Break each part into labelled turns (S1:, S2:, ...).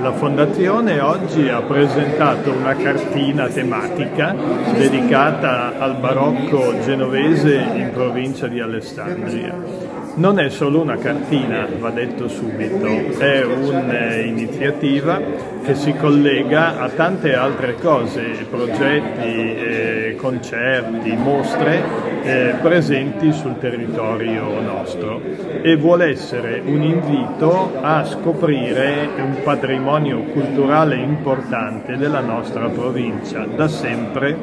S1: La Fondazione oggi ha presentato una cartina tematica dedicata al barocco genovese in provincia di Alessandria. Non è solo una cartina, va detto subito, è un'iniziativa che si collega a tante altre cose, progetti, eh, concerti, mostre eh, presenti sul territorio nostro e vuole essere un invito a scoprire un patrimonio culturale importante della nostra provincia, da sempre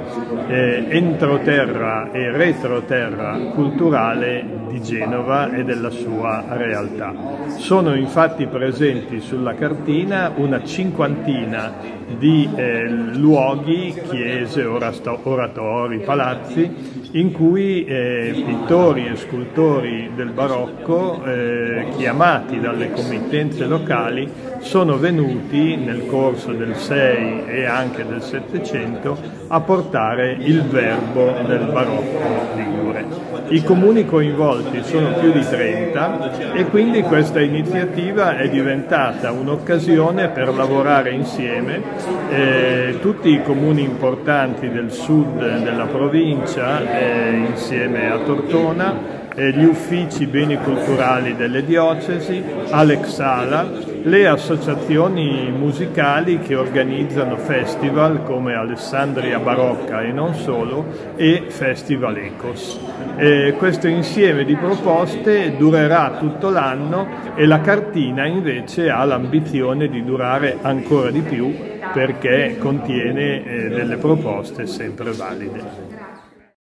S1: eh, entroterra e retroterra culturale di Genova e della sua realtà. Sono infatti presenti sulla cartina una cinquantina di eh, luoghi, chiese, oratori, palazzi, in cui eh, pittori e scultori del barocco, eh, chiamati dalle committenze locali, sono venuti nel corso del 6 e anche del 700 a portare il verbo del barocco ligure. I comuni coinvolti sono più di 30 e quindi questa iniziativa è diventata un'occasione per lavorare insieme. Eh, tutti i comuni importanti del sud della provincia, eh, insieme a Tortona, gli uffici beni culturali delle diocesi, Alex Sala, le associazioni musicali che organizzano festival come Alessandria Barocca e non solo e Festival Ecos. E questo insieme di proposte durerà tutto l'anno e la cartina invece ha l'ambizione di durare ancora di più perché contiene eh, delle proposte sempre valide.